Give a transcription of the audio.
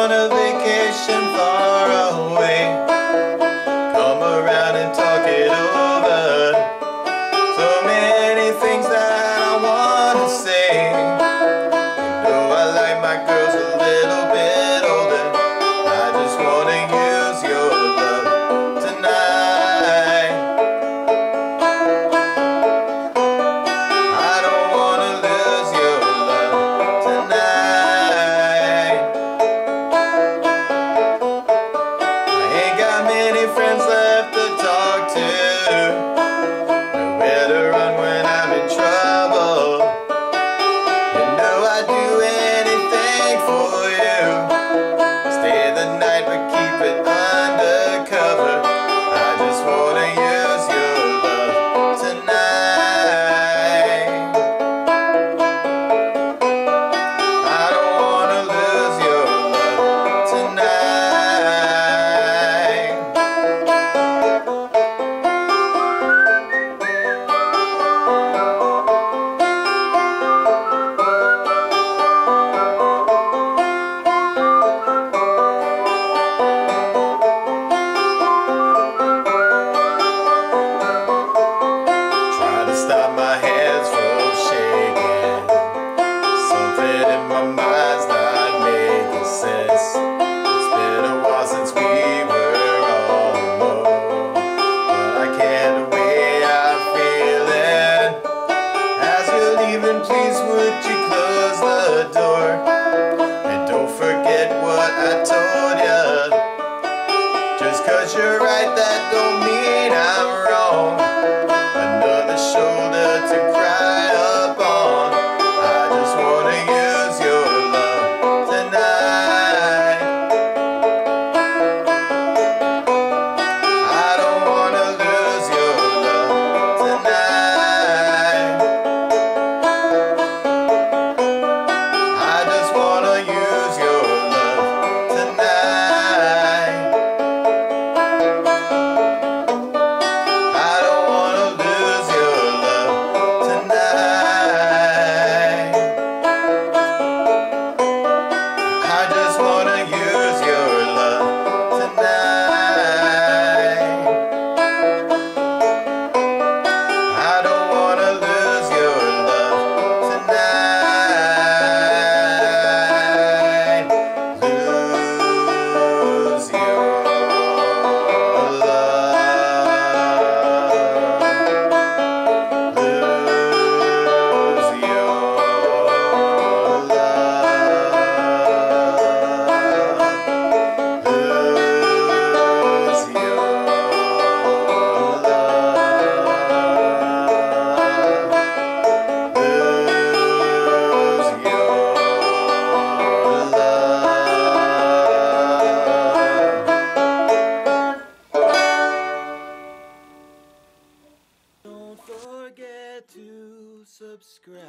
on a vacation. yeah. mind's not making sense. It's been a while since we were all alone. But I care the way I'm feeling. As you're leaving, please would you close the door? And don't forget what I told you. Just cause you're right, that don't mean Subscribe.